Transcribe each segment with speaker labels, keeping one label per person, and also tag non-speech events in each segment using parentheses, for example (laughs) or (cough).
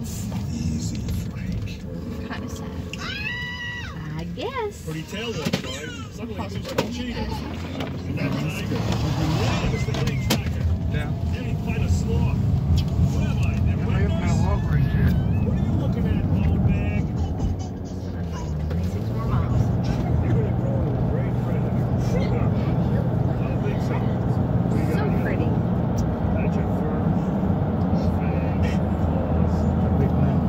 Speaker 1: Easy, Frank.
Speaker 2: Kind of sad. I guess.
Speaker 3: Pretty tail walk, right? Suddenly he like a cheater. And that guy, yeah, Mr. Getting Tracker.
Speaker 1: Yeah.
Speaker 3: Getting quite a slog. What am I? They're
Speaker 1: I have
Speaker 3: right
Speaker 1: my walk right here.
Speaker 3: What are you looking at, old bag?
Speaker 2: 26 more miles.
Speaker 3: You're gonna grow into a great predator. I don't think so. We
Speaker 2: So
Speaker 3: got
Speaker 2: pretty.
Speaker 3: Patch of fur, fangs, claws.
Speaker 1: Big mouth.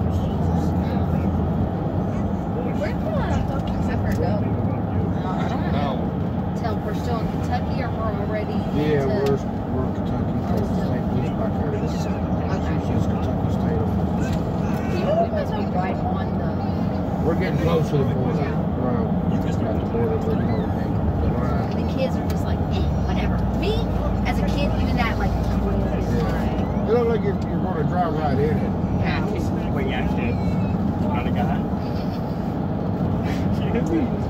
Speaker 3: Boy,
Speaker 2: Where can Dr. Pepper go?
Speaker 1: I don't know.
Speaker 2: Tell we're still in Kentucky or we're already
Speaker 1: Yeah,
Speaker 2: into-
Speaker 1: we're, we're in Kentucky. Close to St. Louis back here. This is Kentucky State.
Speaker 2: We must be right on the.
Speaker 1: We're getting close to the border. Right.
Speaker 3: You just
Speaker 1: Not the border, but you know, the the line.
Speaker 2: And the kids are just like, eh, whatever. Me, as a kid, even that, like, is like,
Speaker 1: You like you're, you're going to drive right in it.
Speaker 4: Yeah, but yeah, kid. Not a guy. (laughs)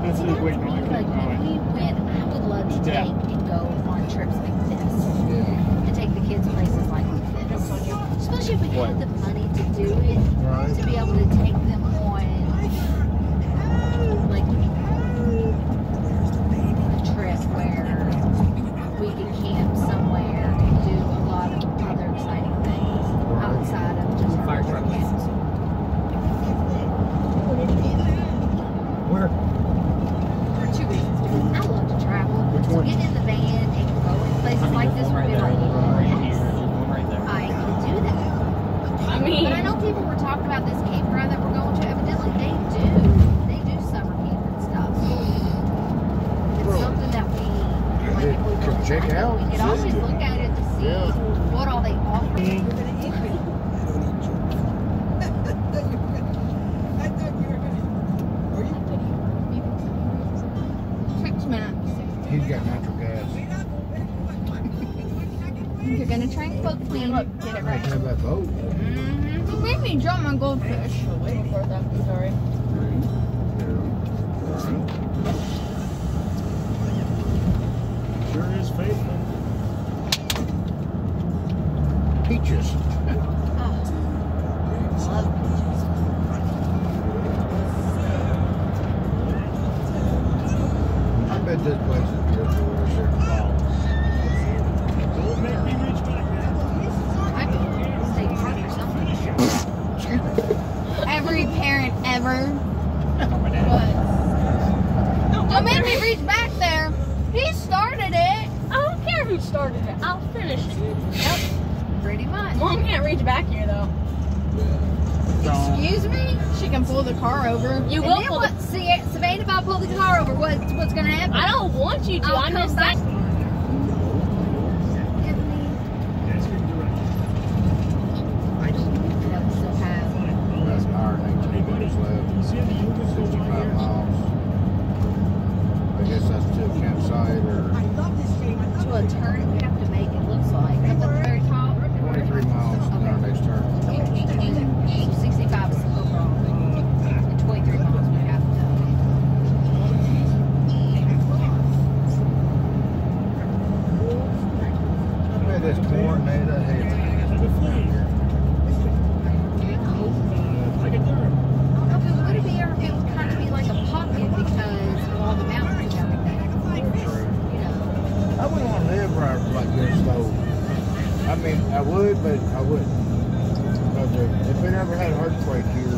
Speaker 4: That's just waiting on
Speaker 2: like, when we went, I would love to
Speaker 4: Yeah.
Speaker 2: take and go on trips like this.
Speaker 1: Yeah.
Speaker 2: And take the kids places like this. Especially if we
Speaker 4: What?
Speaker 2: had the money to do it.
Speaker 1: Right.
Speaker 2: To be able to take them on, like, a trip where we could camp somewhere and do a lot of other exciting things outside of just our
Speaker 4: Fire
Speaker 2: regular
Speaker 4: truck.
Speaker 2: camps.
Speaker 4: Where?
Speaker 2: For two reasons. Because I love to travel.
Speaker 1: Which
Speaker 2: so
Speaker 1: one?
Speaker 2: getting in the van and go in places like this would be like, yes,
Speaker 4: right there.
Speaker 2: I can do that.
Speaker 5: I mean,
Speaker 2: But I know people were talking about this campground that we're going to. Evidently, they do. They do summer camp and stuff. It's
Speaker 1: Really?
Speaker 2: something that we like. If we
Speaker 1: Could check out,
Speaker 2: We could always look at it to see
Speaker 1: Yeah.
Speaker 2: what all they offer.
Speaker 1: He's got natural gas.
Speaker 5: You're gonna try and cook clean. Look, get it
Speaker 1: I
Speaker 5: right.
Speaker 1: have that boat.
Speaker 5: Mm-hmm. You made me drop my goldfish. Before that, I'm sorry.
Speaker 3: Sure is faithful.
Speaker 1: Peaches. I bet this place
Speaker 5: ever was. Don't make me reach back there. He started it.
Speaker 6: I don't care who started it. I'll finish it. Yep.
Speaker 2: Pretty much.
Speaker 5: Mom can't reach back here though. Excuse me? She can pull the car over.
Speaker 6: You
Speaker 2: And
Speaker 6: will
Speaker 2: then
Speaker 6: pull
Speaker 2: what? See, Savannah, if I pull the car over, what, what's going to happen?
Speaker 6: I don't want you to.
Speaker 2: I'll
Speaker 6: I'm just
Speaker 2: back.
Speaker 6: saying.
Speaker 3: That's been directed.
Speaker 2: I don't know, we still have.
Speaker 1: That's an hour and 18 minutes left.
Speaker 3: See any Lucas over
Speaker 1: 65
Speaker 3: here?
Speaker 1: miles. I guess that's to a campsite or
Speaker 2: To a turn we have to make, it looks like. Up at the very top.
Speaker 1: 23 miles to our next turn.
Speaker 2: So 65 is overall. And 23 miles we have to
Speaker 1: I bet this corn made a hay.
Speaker 3: The flame. Like a dirt.
Speaker 2: I don't know if it would be or if it would kind of be like a pocket because of all the mountains and everything. You know.
Speaker 1: I wouldn't want to live right like this though. I mean, I would, but I wouldn't. If we never had an earthquake here,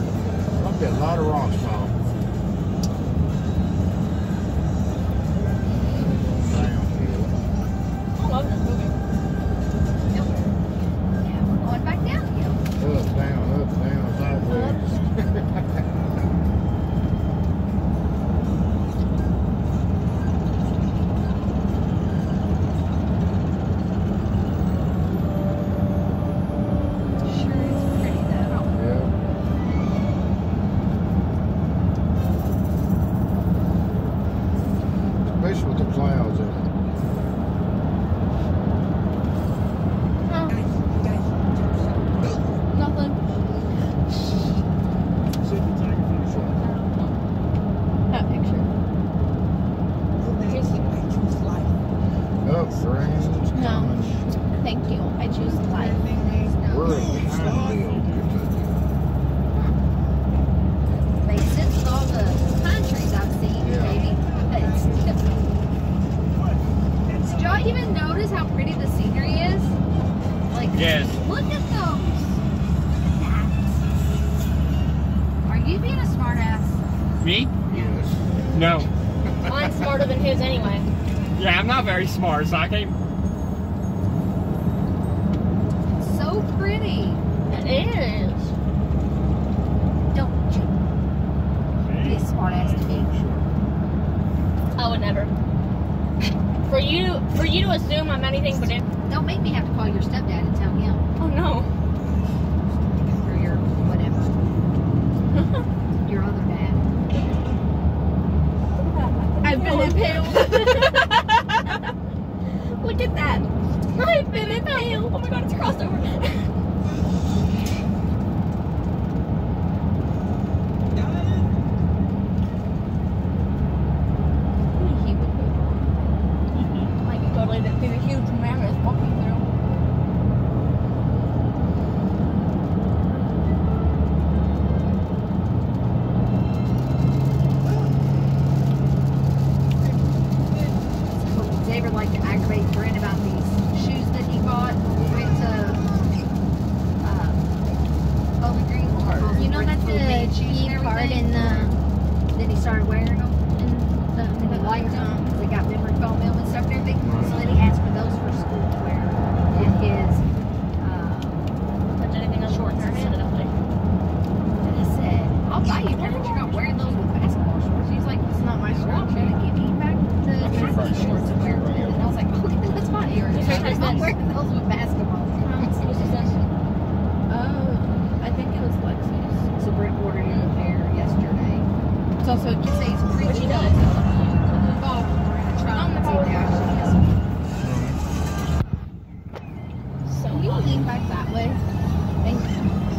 Speaker 1: I'd be a lot of rocks falling.
Speaker 5: No. Thank you. I
Speaker 2: choose life. We're in all the
Speaker 1: pine I've seen, y'all even
Speaker 2: notice how pretty the
Speaker 1: scenery is? Like, look at those. Are you being a smartass?
Speaker 4: Me?
Speaker 1: Yes.
Speaker 4: No.
Speaker 6: Mine's smarter than his anyway.
Speaker 4: Yeah, I'm not very smart, so I can't.
Speaker 2: So pretty.
Speaker 6: It is.
Speaker 2: Don't you be a smart ass to me.
Speaker 6: I would never. For you, for you to assume I'm anything but it.
Speaker 2: Don't make me have to call your stepdad and tell him
Speaker 6: Oh no.
Speaker 2: or your whatever. (laughs) your other dad.
Speaker 6: I've been impaled. (laughs) Look at that. (laughs) I've been impaled. Oh my god, it's a crossover. (laughs) He would be. Like, you totally didn't see the huge mammoth walking through.
Speaker 2: Xavier liked to aggravate Brent about these shoes that he bought. Went to uh, Bowling Green.
Speaker 5: You know
Speaker 2: Brent's
Speaker 5: that's
Speaker 2: little
Speaker 5: the
Speaker 2: band shoes
Speaker 5: key part in the
Speaker 2: Then he started wearing them.
Speaker 5: in the,
Speaker 2: And he liked them. They got memory foam in them and stuff and everything. So then he asked for those for school to wear. And his, uh,
Speaker 6: Touch anything on short hair, hand it up like.
Speaker 2: and I said, I'll buy you a pair, but you're not wearing those with basketball shorts. He's like, it's not my shorts. You're gonna give me back the khaki shorts to wear. with it." And I was like, okay, that's fine. You're
Speaker 6: Okay,
Speaker 2: not
Speaker 6: that's-
Speaker 2: wearing those with basketball.
Speaker 6: Who's this then?
Speaker 5: Oh, I think it was Lexi's.
Speaker 2: So Brent ordered him a pair yesterday.
Speaker 5: It's also
Speaker 2: He says he's pretty
Speaker 6: What she
Speaker 2: cool.
Speaker 6: does?
Speaker 2: Bob, we're gonna try
Speaker 5: On the
Speaker 2: and see
Speaker 5: power.
Speaker 2: what actually is.
Speaker 6: So
Speaker 5: Can you lean back that way? Thank you.